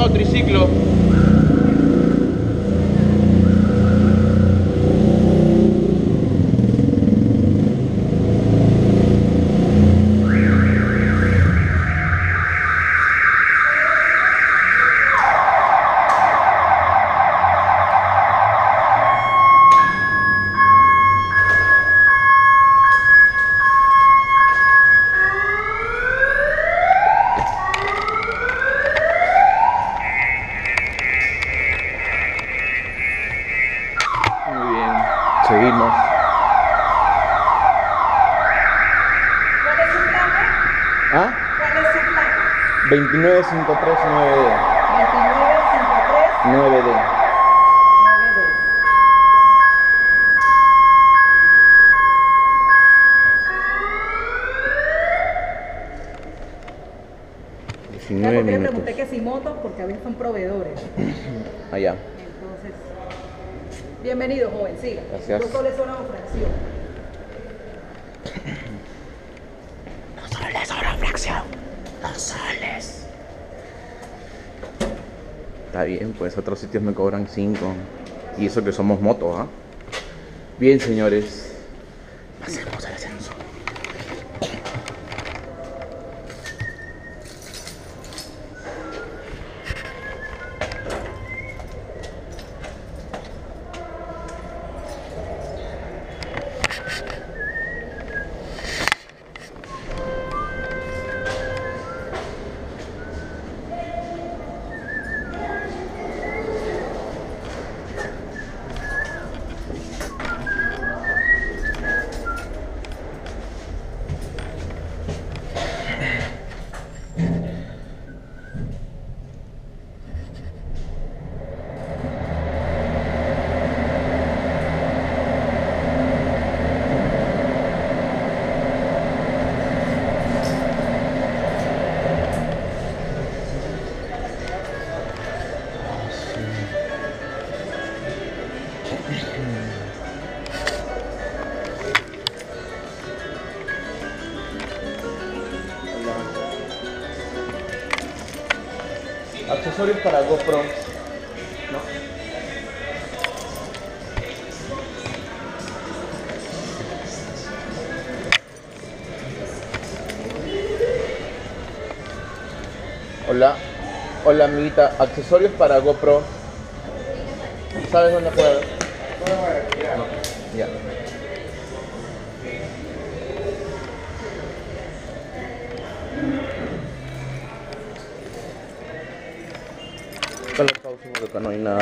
no triciclo. ¿Cuál es su placa? ¿Ah? ¿Cuál es su placa? 29539D. 2953 9D. 9D. Ya, 19 porque le pregunté que si motos, porque a veces son proveedores. Allá. Entonces, bienvenido, joven, siga. Gracias. Dos soles una fracción. Dos soles una fracción. Dos soles. Está bien, pues otros sitios me cobran 5. Y eso que somos motos, ¿ah? Bien, señores. Pasemos al ascenso. Accesorios para GoPro. Hola, hola amiguita, accesorios para GoPro. ¿Sabes dónde puedo? Yeah. Kalakaw sa mga kanoy na